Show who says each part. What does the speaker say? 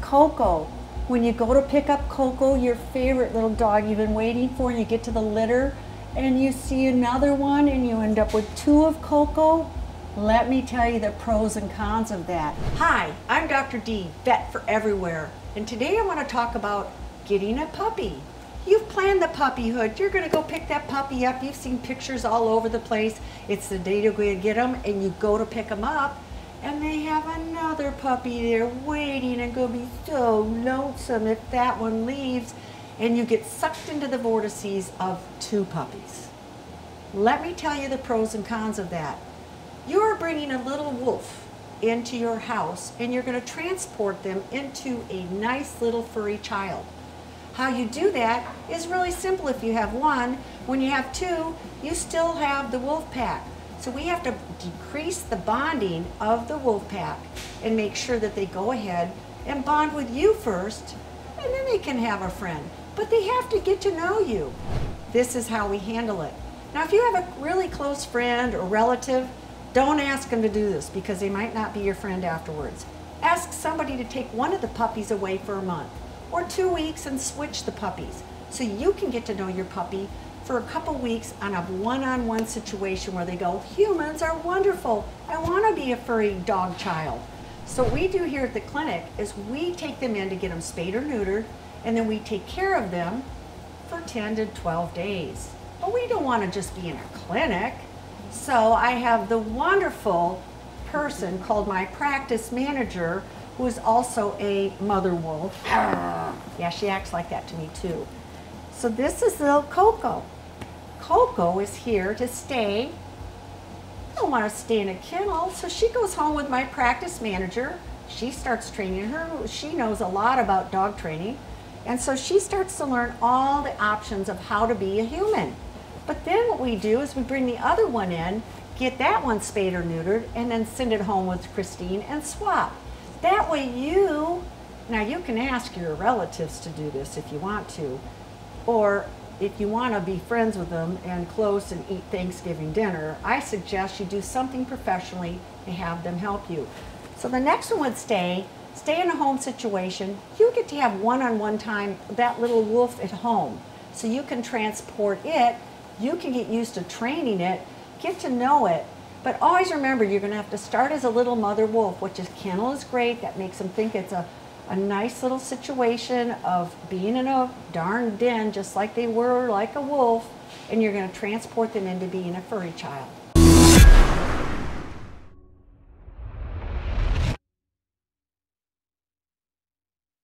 Speaker 1: Coco. When you go to pick up Coco, your favorite little dog you've been waiting for, and you get to the litter and you see another one and you end up with two of Coco, let me tell you the pros and cons of that.
Speaker 2: Hi, I'm Dr. Dee, Vet for Everywhere, and today I want to talk about getting a puppy. You've planned the puppyhood. You're going to go pick that puppy up. You've seen pictures all over the place. It's the day to go get them, and you go to pick them up, and they have another puppy there waiting and to be so lonesome if that one leaves, and you get sucked into the vortices of two puppies. Let me tell you the pros and cons of that. You're bringing a little wolf into your house and you're going to transport them into a nice little furry child. How you do that is really simple if you have one. When you have two, you still have the wolf pack. So we have to decrease the bonding of the wolf pack and make sure that they go ahead and bond with you first and then they can have a friend. But they have to get to know you. This is how we handle it. Now if you have a really close friend or relative don't ask them to do this because they might not be your friend afterwards. Ask somebody to take one of the puppies away for a month or two weeks and switch the puppies so you can get to know your puppy for a couple weeks on a one-on-one -on -one situation where they go, humans are wonderful. I want to be a furry dog child. So what we do here at the clinic is we take them in to get them spayed or neutered and then we take care of them for 10 to 12 days. But we don't want to just be in a clinic. So I have the wonderful person called my practice manager who is also a mother wolf. yeah, she acts like that to me too. So this is little Coco. Coco is here to stay. I don't want to stay in a kennel, so she goes home with my practice manager. She starts training her. She knows a lot about dog training. And so she starts to learn all the options of how to be a human. But then what we do is we bring the other one in, get that one spayed or neutered, and then send it home with Christine and swap. That way you, now you can ask your relatives to do this if you want to, or if you want to be friends with them and close and eat Thanksgiving dinner, I suggest you do something professionally and have them help you. So the next one would stay, stay in a home situation. You get to have one-on-one -on -one time that little wolf at home. So you can transport it you can get used to training it, get to know it, but always remember you're going to have to start as a little mother wolf, which is kennel is great. That makes them think it's a, a nice little situation of being in a darn den just like they were like a wolf, and you're going to transport them into being a furry child.